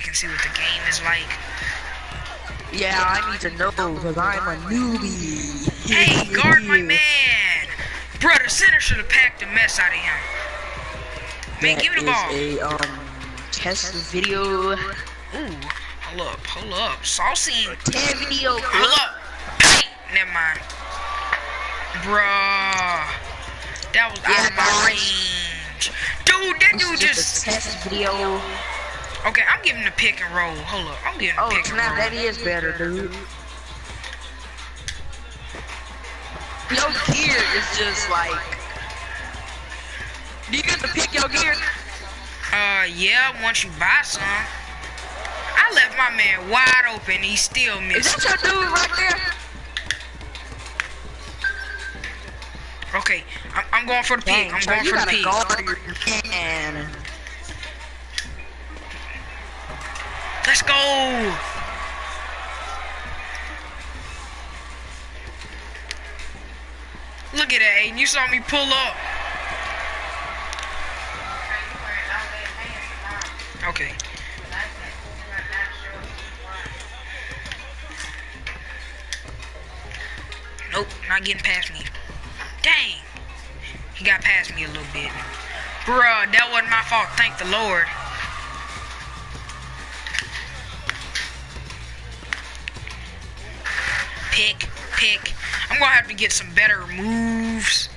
we can see what the game is like. Yeah, I need to know because I'm a newbie. Hey, guard my man! Brother, center should have packed the mess out of him. Man, That give me the ball. a um test video. Ooh, hold up, hold up. Saucy. Test video. Hold up. Hey, never mind. Bruh. That was out of my range. Dude, that dude just... just test video. Okay, I'm giving the pick and roll. Hold up, I'm giving the Oh pick and roll. that is better, dude. Your gear is just like. Do you get to pick your gear? Uh, yeah, once you buy some. I left my man wide open. He still missed. Is that your dude right there? Okay, I'm, I'm going for the pick. Dang, I'm going for the pick. guard your man. Let's go. Look at that, Aiden. You saw me pull up. Okay. Nope, not getting past me. Dang. He got past me a little bit. Bruh, that wasn't my fault. Thank the Lord. Pick, pick. I'm gonna have to get some better moves.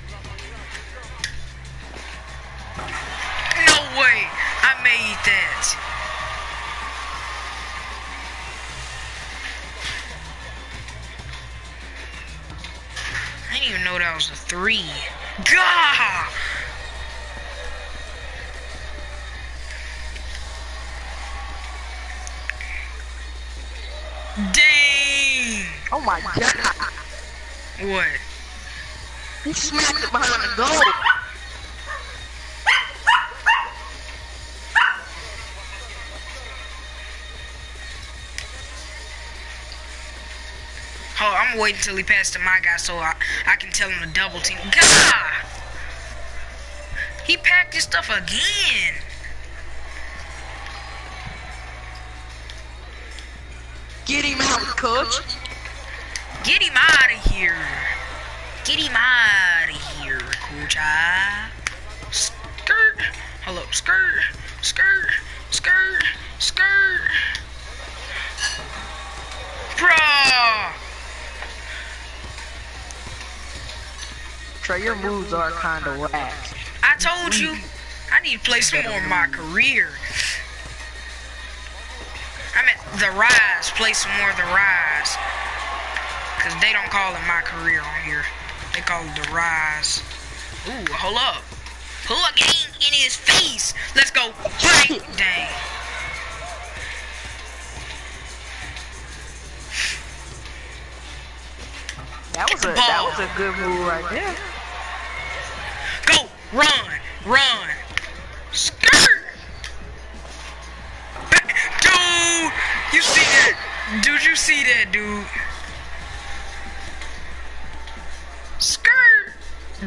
No way. I made that. I didn't even know that was a three. Gah! Oh my god. What? He smacked it behind the goal. Oh, I'm waiting till he passes to my guy so I, I can tell him to double team. God! He packed his stuff again. Get him out, coach. Get him out of here. Get him out of here, coach. Ah. Skirt. Hello. Skirt. Skirt. Skirt. Skirt. Bruh. Trey, your moves are kind of whack. I told you. I need to play some more of my career. I'm at the rise. Play some more of the rise. Because they don't call it my career on here. They call it the rise. Ooh, hold up. Pull a game in his face. Let's go. Bang. Dang. That was a that was a good move right there. Go. Run. Run. Skirt. Dude. You see that? Dude, you see that, dude?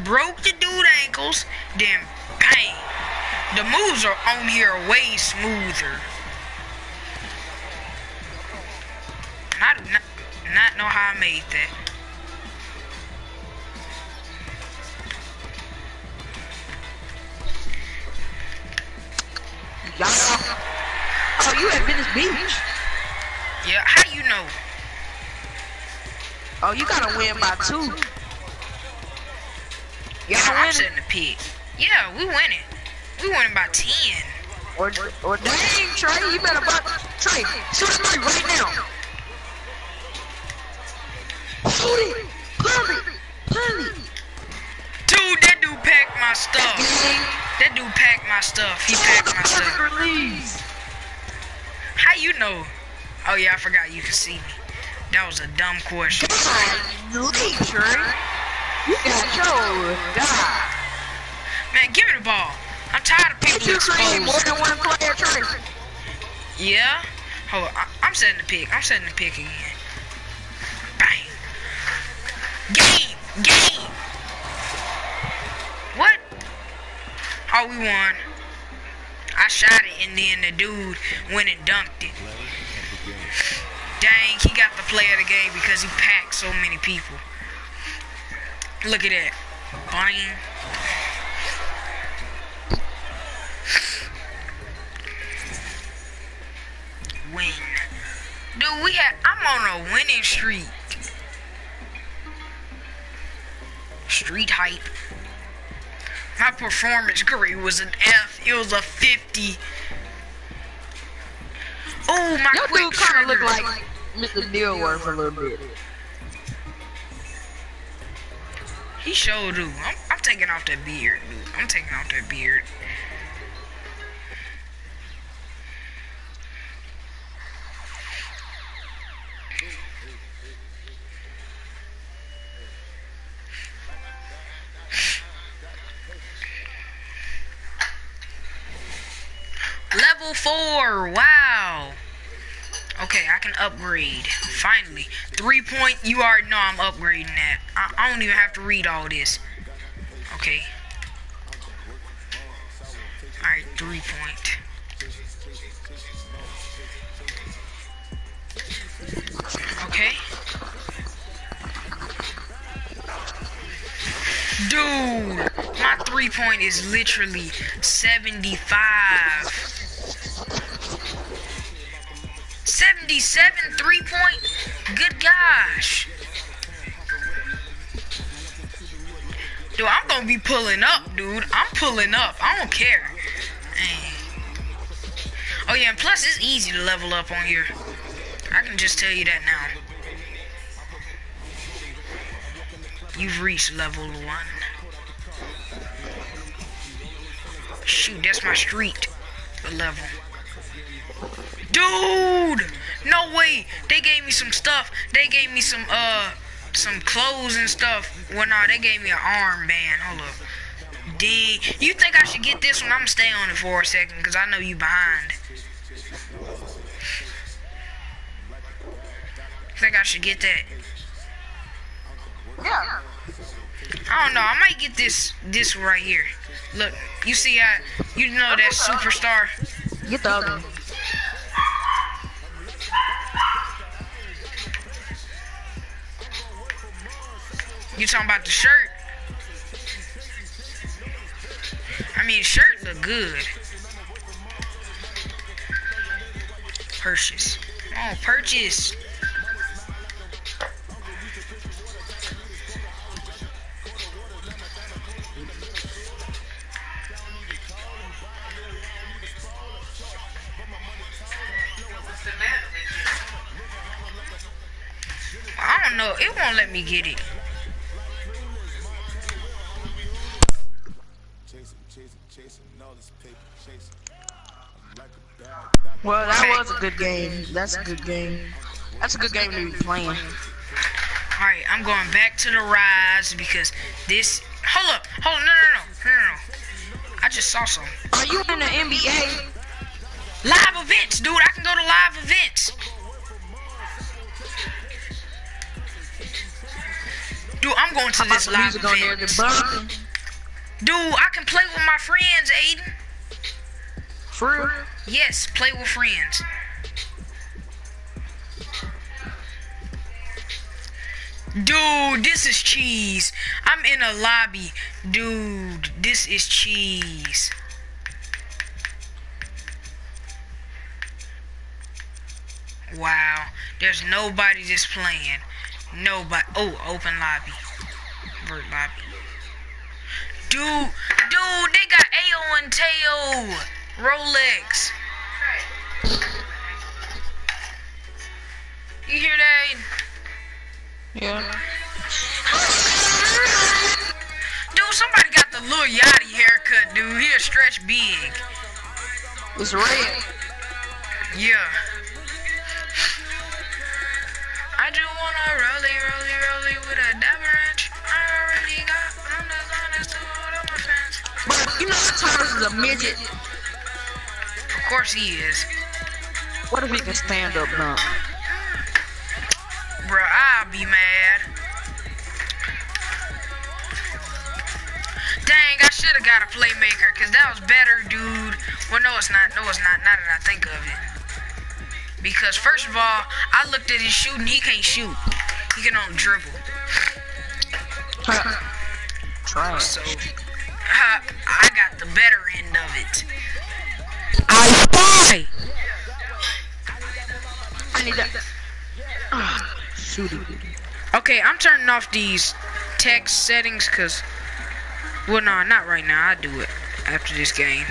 Broke the dude ankles. Then bang. The moves are on here way smoother. And I do not, not know how I made that. Y'all. Oh, you at Venice Beach? Yeah, how you know? Oh, you gotta win by two. Yeah, Y'all I'm win setting the pick. Yeah, we winning. We winning by 10. or or dang, Trey, you better buck Trey. Shoot it right, right now. Shoot it. Pull it. Pull it. Dude, that dude packed my stuff. Mm-hmm. That dude packed my stuff. He packed my stuff. release. How you know? Oh yeah, I forgot you can see me. That was a dumb question. God, Trey. You got your God. Man, give me the ball. I'm tired of Did people you create more than one player? Yeah? Hold on. I- I'm setting the pick. I'm setting the pick again. Bang. Game. Game. What? Oh, we won. I I shot it and then the dude went and dunked it. Dang, he got the play of the game because he packed so many people. Look at that. Boing. Win. Dude, we had I'm on a winning streak. Street hype. My performance grade was an F. It was a 50. Oh, my Your quick dude kind of look like Mr. Dilworth a little bit. Sure do. I'm, I'm taking off that beard, dude. I'm taking off that beard. Level 4. Wow. Okay, I can upgrade. Finally. Three point, you already know I'm upgrading that. I, I don't even have to read all this. Okay. Alright, three point. Okay. Dude, my three point is literally 75. 77 three point? Good gosh. Dude, I'm gonna be pulling up, dude. I'm pulling up. I don't care. Dang. Oh yeah, and plus it's easy to level up on here. I can just tell you that now. You've reached level one. Shoot, that's my street level. Dude! No way! They gave me some stuff. They gave me some uh some clothes and stuff. Well nah, they gave me an armband. Hold up. D you think I should get this one? I'm gonna stay on it for a second because I know you behind. Think I should get that. Yeah. I don't know. I might get this this right here. Look, you see I you know that superstar. Get the other You talking about the shirt? I mean, shirt look good. Purchase. Oh, purchase. I don't know. It won't let me get it. Well, that was a good game. That's a good game. That's a good game to be playing. Alright, I'm going back to the rise because this. Hold up, hold on, no, no, no, no, no. I just saw some. Are you in the NBA? Live events, dude. I can go to live events. Dude, I'm going to this live music on there? event. Dude, I can play with my friends, Aiden. For real? Yes, play with friends. Dude, this is cheese. I'm in a lobby. Dude, this is cheese. Wow, there's nobody just playing. Nobody. Oh, open lobby. Vert lobby. Dude, dude, they got AO and Rolex. You hear that? Yeah. Dude, somebody got the Lil Yachty haircut, dude. He a stretch big. It's red. Yeah. I just wanna rollie, rollie, rollie with a dapper ranch. I already got from the honest to all of my fans. But you know Thomas is a midget. Of course he is. What if he can stand up now? Bruh, I'll be mad. Dang, I should have got a playmaker, cause that was better, dude. Well, no, it's not. No, it's not. Now that I think of it. Because first of all, I looked at his shooting. He can't shoot. He can only dribble. Trash. So uh, I got the better end of it. Okay, I'm turning off these text settings because, well, no, not right now. I do it after this game.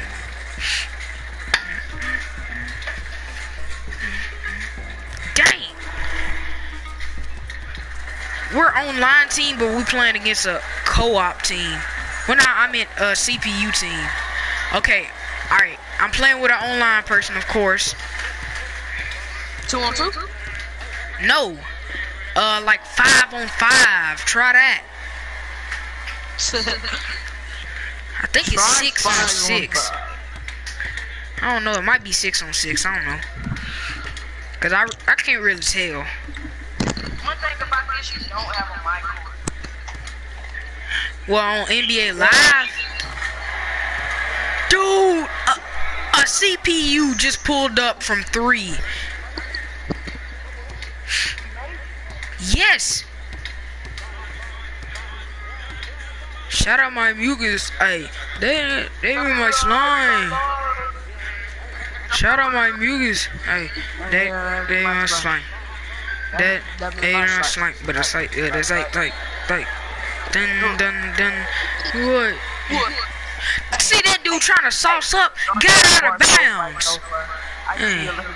Dang. We're online team, but we playing against a co-op team. Well, no, I meant a CPU team. Okay, all right. I'm playing with an online person, of course. Two on two? No, uh, like five on five. Try that. I think it's Try six on six. I don't know. It might be six on six. I don't know. Cause I I can't really tell. One thing about this, you don't have a mic. Well, on NBA Live, dude, a, a CPU just pulled up from three. Yes. Shout out my mucus. Hey, they they in my slime. Shout out my mucus. Hey, they they my slime. That they my slime, but it's like yeah, it's like like like dun dun dun. What? See that dude trying to sauce up? Get out of bounds. Mm.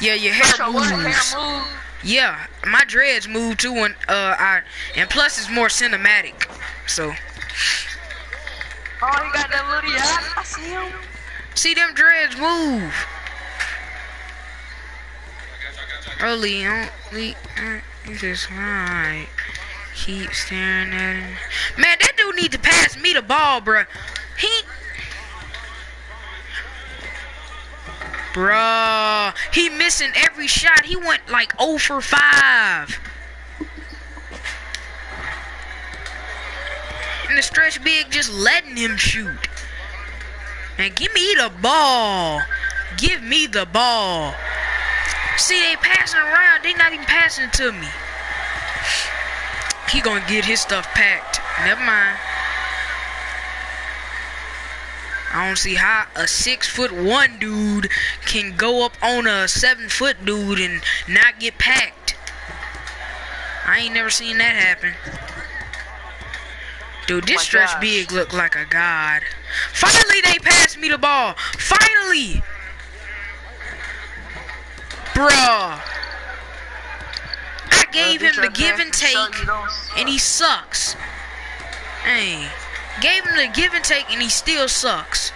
Yeah, your hair Your what? Hair moves. move. Yeah, my dreads move too, and uh, I and plus it's more cinematic. So Oh, he got that little ass. I see him. see them dreads move. Early on, we uh, right. Keep staring at him. Man, that dude need to pass me the ball, bruh. He. Bruh, he missing every shot. He went like 0 for 5. And the stretch big just letting him shoot. Man, give me the ball. Give me the ball. See, they passing around. They not even passing to me. He gonna get his stuff packed. Never mind. I don't see how a six foot one dude can go up on a seven foot dude and not get packed. I ain't never seen that happen. Dude, this my stretch gosh. big look like a god. Finally, they passed me the ball. Finally, bruh. I gave him the give and take, and he sucks. Hey, gave him the give and take, and he still sucks.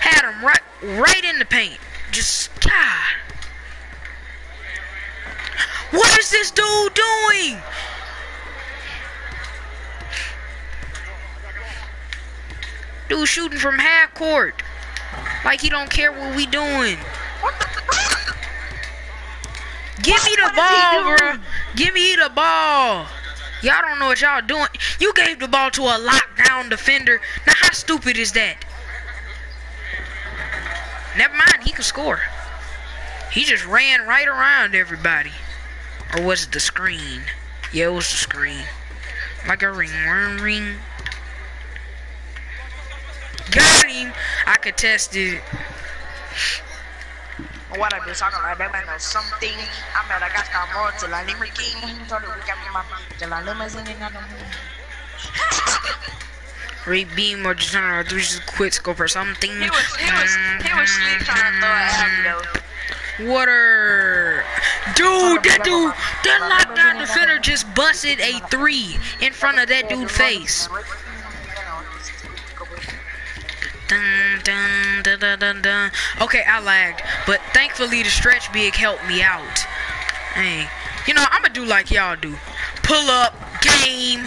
Had him right, right in the paint. Just God. What is this dude doing? Dude shooting from half court. Like he don't care what we doing. Give me the ball, bro. Give me the ball. Y'all don't know what y'all doing. You gave the ball to a lockdown defender. Now how stupid is that? Never mind, he can score. He just ran right around everybody. Or was it the screen? Yeah, it was the screen. Like a ring, ring, ring. Got him. I could test it. What I do talking like that man knows something. I'm at a gas car more till I leave my king. Told her we got my till I leave my singing on the Ray beam or just or three just quit scope or something. He was he was he was sleep trying to throw an alley though. Water. Dude, that dude, that lockdown defender just busted a three in front of that dude's face. Dun, dun, dun, dun, dun, dun. Okay, I lagged, but thankfully the stretch big helped me out. Hey, you know I'm gonna do like y'all do. Pull up, game.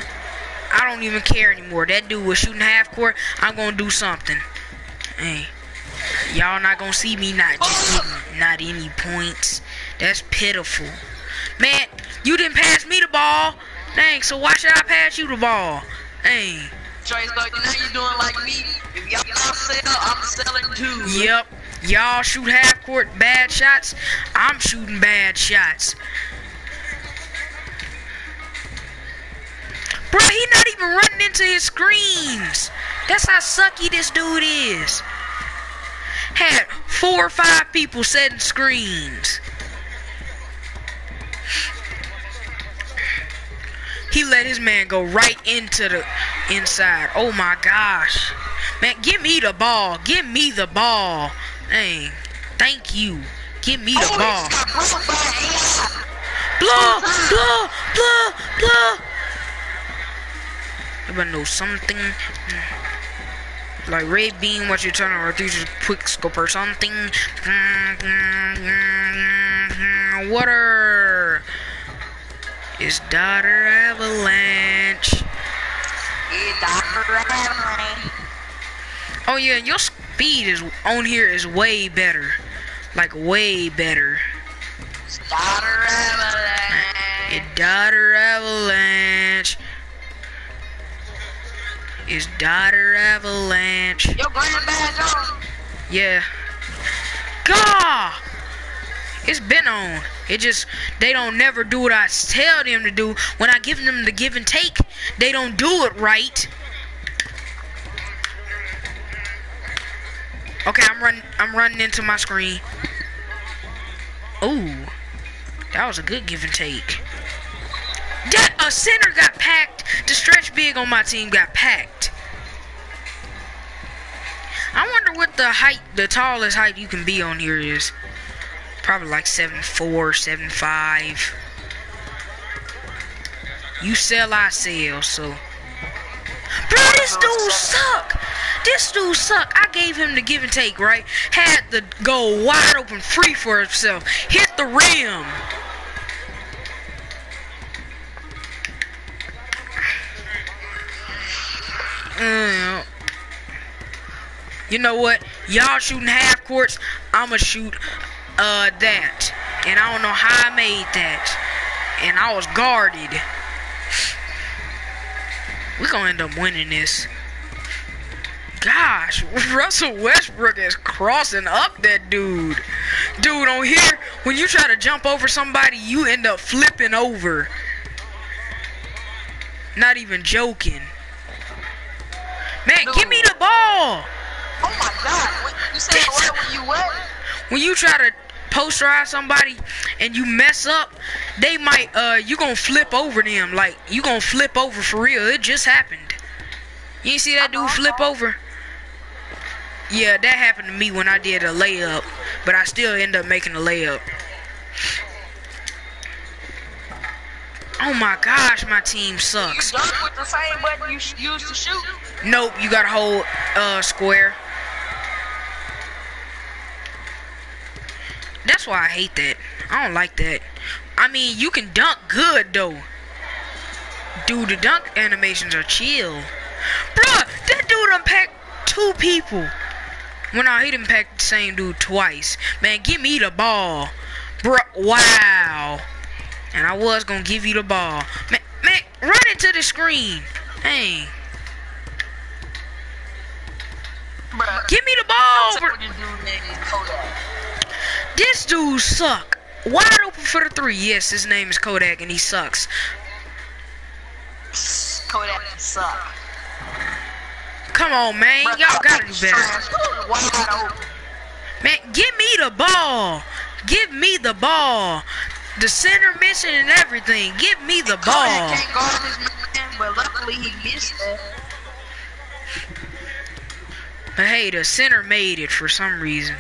I don't even care anymore. That dude was shooting half court. I'm gonna do something. Hey, y'all not gonna see me not just not any points. That's pitiful. Man, you didn't pass me the ball. Dang, so why should I pass you the ball? Dang. Trace, like, now you doing like me. If y'all sell, I'm selling too. Yep. Y'all shoot half court bad shots. I'm shooting bad shots. Bro, he not even running into his screens. That's how sucky this dude is. Had four or five people setting screens. He let his man go right into the inside. Oh my gosh. Man, give me the ball. Give me the ball. Dang. Thank you. Give me the ball. it's got broke by AI. Blah, blah, blah, blah. Everybody knows something. Like red beam, what you turn on, or just quick scope or something. Water is daughter avalanche. Dr. Avalanche. Oh yeah, your speed is on here is way better, like way better. Dr. Avalanche. It daughter avalanche. Is daughter avalanche. Your badge on. Yeah. Gah! It's been on. It just they don't never do what I tell them to do. When I give them the give and take, they don't do it right. Okay, I'm running I'm running into my screen. Ooh. That was a good give and take. That a center got packed. The stretch big on my team got packed. I wonder what the height, the tallest height you can be on here is. Probably like seven four, seven five. You sell, I sell, so. Bro, this dude suck. This dude suck. I gave him the give and take, right? Had the goal wide open, free for himself. Hit the rim. Mm. You know what? Y'all shooting half courts. I'ma shoot uh that. And I don't know how I made that. And I was guarded. We're gonna end up winning this. Gosh, Russell Westbrook is crossing up that dude. Dude, on here, when you try to jump over somebody, you end up flipping over. Not even joking. Man, give me the ball. Oh my god. What, you said when you what? when you try to posterize somebody and you mess up, they might uh you gonna flip over them. Like you gonna flip over for real. It just happened. You ain't see that dude flip over? Yeah, that happened to me when I did a layup, but I still end up making a layup. Oh my gosh, my team You sucks. dunk with the same button you used to shoot. Nope, you gotta hold uh square. That's why I hate that. I don't like that. I mean, you can dunk good though. Dude, the dunk animations are chill. Bruh, that dude unpacked two people. When I hit him pack the same dude twice. Man, give me the ball. Bruh, wow. And I was gonna give you the ball. Man, man, run into the screen. Dang. Bruh. Give me the ball. Bro. what you do, nigga. Kodak. This dude suck. Wide open for the three. Yes, his name is Kodak and he sucks. Kodak suck. Come on, man. Y'all gotta do better. trash. Wide open. Man, give me the ball. Give me the ball. The center missing and everything. Give me the ball. Kodak can't guard his man, but luckily he missed that. But hey, the center made it for some reason.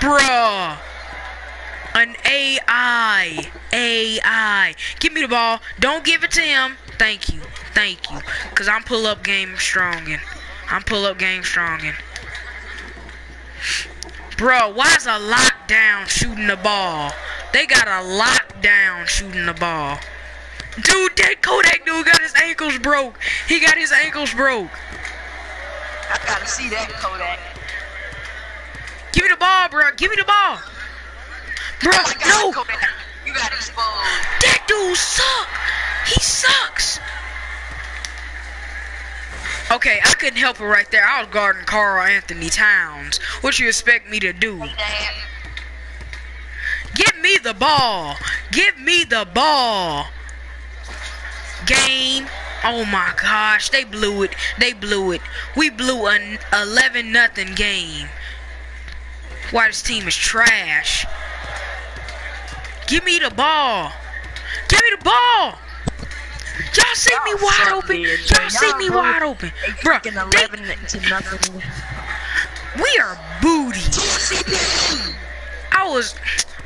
Bruh. An AI. AI. Give me the ball. Don't give it to him. Thank you. Thank you. Cause I'm pull up game strong and I'm pull up game strongin'. Bro, why is a lockdown shooting the ball? They got a lockdown shooting the ball. Dude, that Kodak dude got his ankles broke. He got his ankles broke. I gotta see that Kodak. Give me the ball, bro. Give me the ball. Bro, Oh God, no. Kodak. You got exposed. That dude suck. He sucks. Okay, I couldn't help it right there. I was guarding Karl-Anthony Towns. What you expect me to do? Give me the ball. Give me the ball. Game. Oh my gosh, they blew it. They blew it. We blew an 11 nothing game. Why this team is trash. Give me the ball. Give me the ball. Y'all see me wide open. Y'all see me wide open. Freaking they- 11 to nothing. we are booty. I was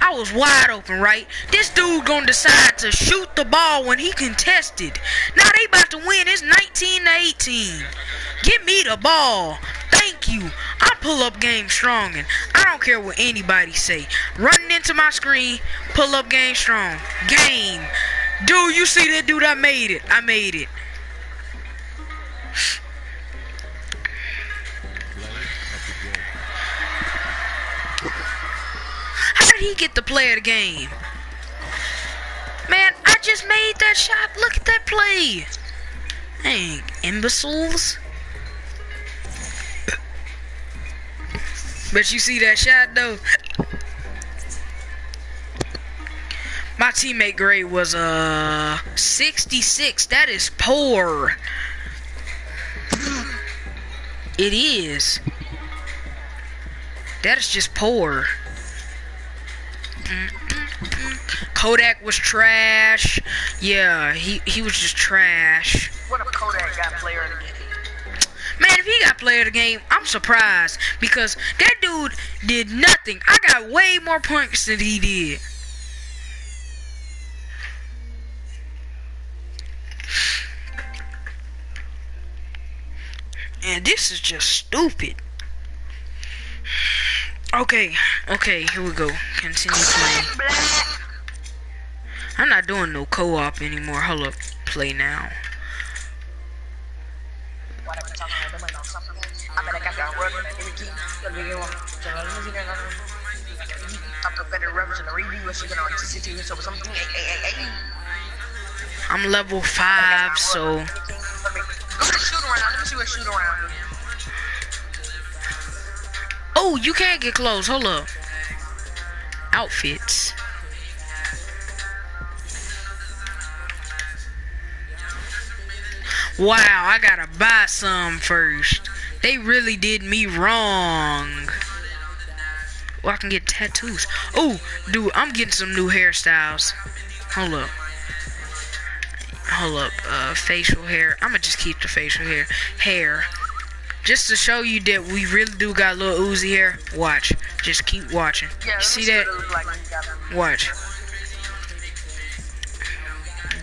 I was wide open, right? This dude gonna decide to shoot the ball when he contested. Now they about to win. It's 19 to 18. Give me the ball. Thank you. I pull up game strong and I don't care what anybody say. Running into my screen, pull up game strong. Game. Dude, you see that dude? I made it. I made it. Did he get the play of the game? Man, I just made that shot. Look at that play. Dang, imbeciles. But you see that shot though. My teammate grade was uh 66. That is poor. It is. That is just poor. Kodak was trash. Yeah, he he was just trash. What if Kodak got player of the game? Man, if he got player of the game, I'm surprised because that dude did nothing. I got way more points than he did. And this is just stupid. Okay, okay, here we go. Continue playing. I'm not doing no co-op anymore. Hold up, play now. I'm level five, so shoot around. Let me see what shoot around. Oh, you can't get close. Hold up. Outfits. Wow, I gotta buy some first. They really did me wrong. Well, I can get tattoos. Oh, dude, I'm getting some new hairstyles. Hold up. Hold up. Uh, facial hair. I'm gonna just keep the facial hair. Hair. Just to show you that we really do got a little Uzi here, Watch. Just keep watching. Yeah, See see that? what it look like when you got them. Watch.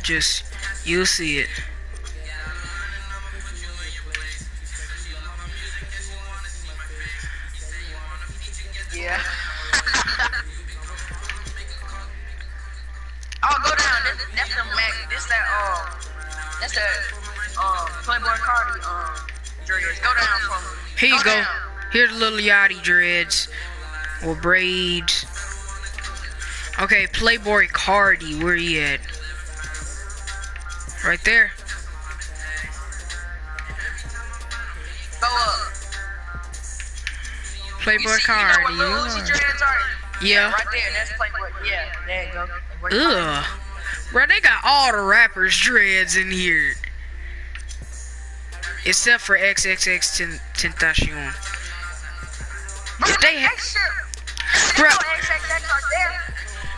Just, you'll see it. Here you go. Here's little Yachty dreads. Or braids. Okay, Playboi Carti, where he at? Right there. Playboy You Cardi. You know what Lil Uzi yeah. Yeah. Right there. That's Playboy. Yeah. There you go. Playboy Ugh. Bro, they got all the rappers' dreads in here. Except for XXX Tentacion. They ha- that shit. Bro. No, XXX are there.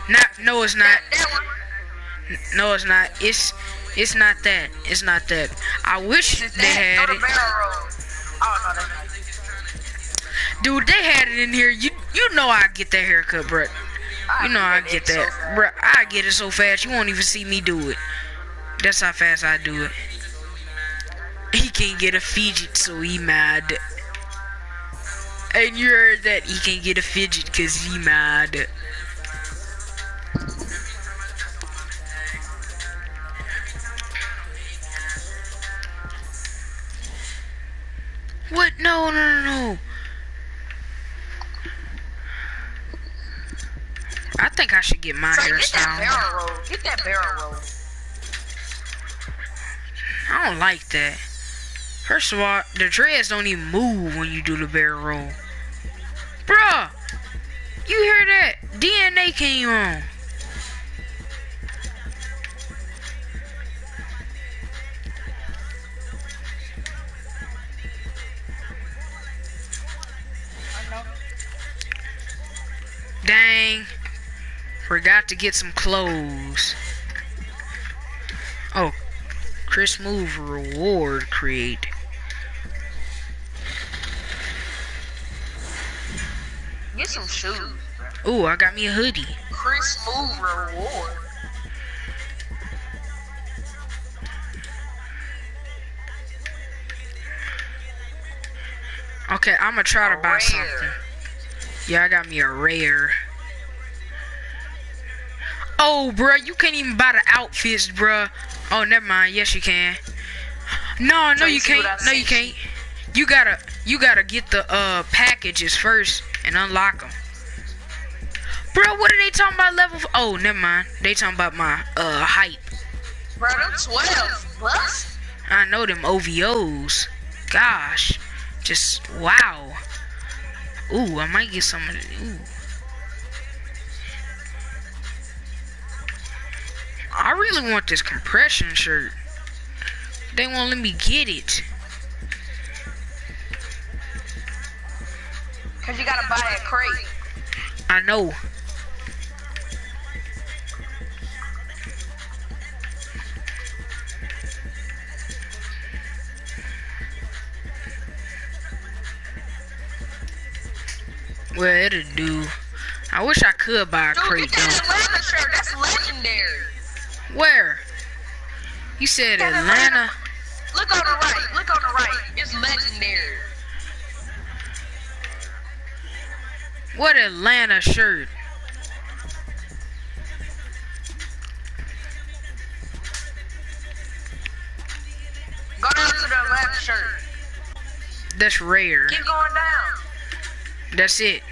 Not, no, it's not. That, that one. No, it's not. It's, it's not that. It's not that. I wish they had it. Oh, no, that's not. Dude, they had it in here. You, you know I get that haircut, bro. You know I get that, bro. I get it so fast you won't even see me do it. That's how fast I do it. Can't get a fidget, so he mad. And you heard that he can't get a fidget because he mad. What? No, no, no, no. I think I should get my Trey, get that barrel roll. Get that barrel roll. I don't like that. First of all, the dreads don't even move when you do the barrel roll. Bruh! You hear that? DNA came on. Dang. Forgot to get some clothes. Oh, Chris Move reward create. Shoes. Ooh, I got me a hoodie. Chris Move reward. Okay, I'm gonna try to buy Rare. something. Yeah, I got me a rare. Oh, bruh, you can't even buy the outfits, bruh. Oh, never mind. Yes, you can. No, no, you can't. No, you can't. You gotta, you gotta get the uh packages first and unlock them. Bro, what are they talking about level? F- oh, never mind. They talking about my uh hype. Bro, them 12 plus. I know them OVOs. Gosh, just wow. Ooh, I might get some. Ooh. I really want this compression shirt. They won't let me get it. Cause you gotta buy that crate. I know. Well, it'll do. I wish I could buy a Dude, crate though. Atlanta shirt. That's legendary. Where? You said that Atlanta. Look on the right. Look on the right. It's legendary. What Atlanta shirt? Go down to the Atlanta shirt. That's rare. Keep going down. That's it.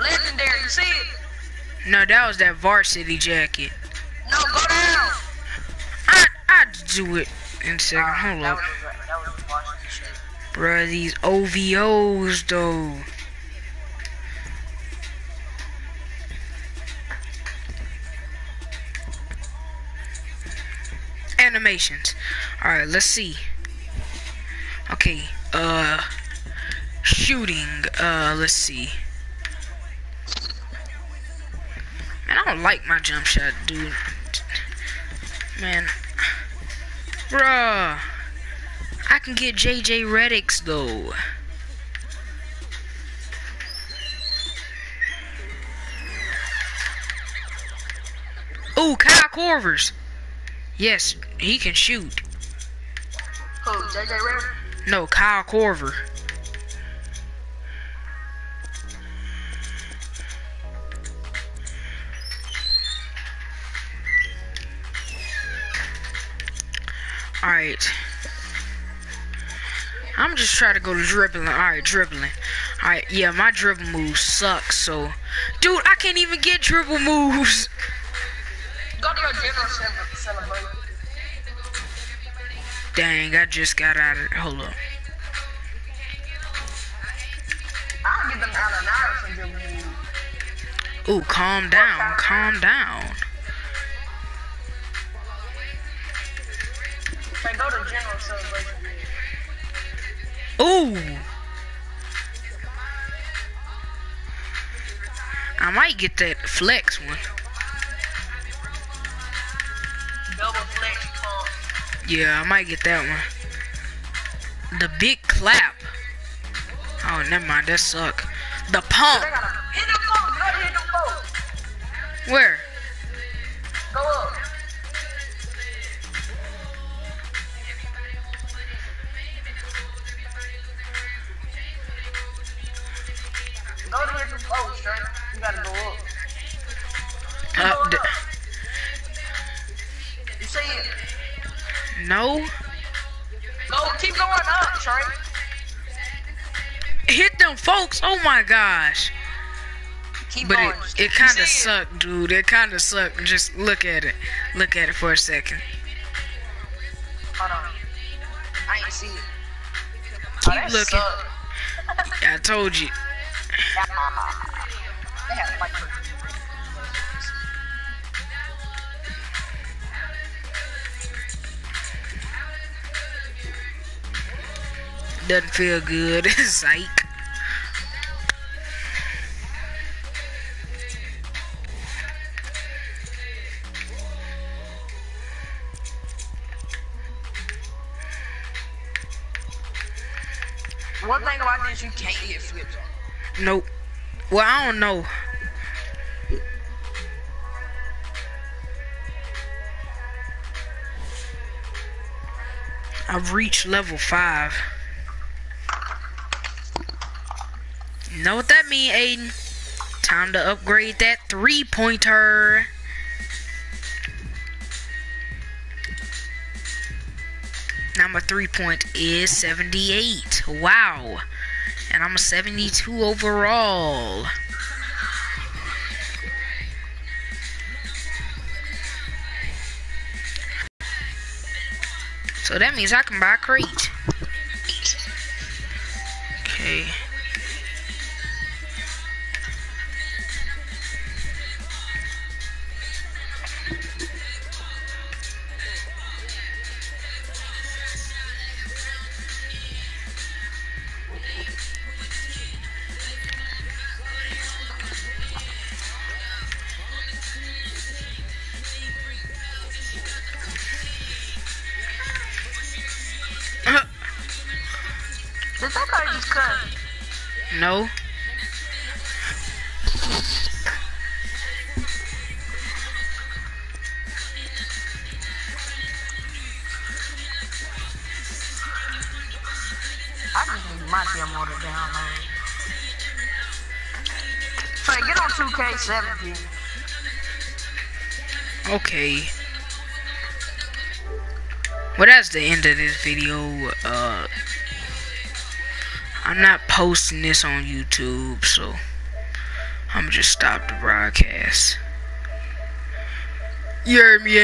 Legendary. You see it? No, that was that varsity jacket. No, go down. I I do it in a second. Hold That up, was, that was the bruh. These OVOs though. Animations. All right, let's see. Okay, uh, shooting. Uh, let's see. Man, I don't like my jump shot, dude. Man, bruh, I can get JJ Redick's though. Ooh, Kyle Korver's. Yes, he can shoot. Who? JJ Redick? No, Kyle Korver. Alright. I'm just trying to go to dribbling. Alright, dribbling. Alright, yeah, my dribble moves suck, so. Dude, I can't even get dribble moves. Go to your general celebration. Dang, I just got out of Hold up. I'll get them out of hour for your move. Ooh, calm down, calm down. Ooh. I might get that flex one. Double flex pump. Yeah, I might get that one. The big clap. Oh, never mind. That suck. The pump. They Oh my gosh. Keep But going. it, it kind of sucked, dude. It kind of sucked. Just look at it. Look at it for a second. Hold on. I ain't see it. Oh, Keep oh, looking. sucked. I told you. They have like Doesn't feel good. It's psych. One thing about this, you can't get flips on. Nope. Well, I don't know. I've reached level five. Know what that mean, Aiden? Time to upgrade that three three point is 78. Wow. And I'm a 72 overall. So that means I can buy a crate. 17. Okay. Well, that's the end of this video. Uh, I'm not posting this on YouTube, so I'm just stop the broadcast. You heard me?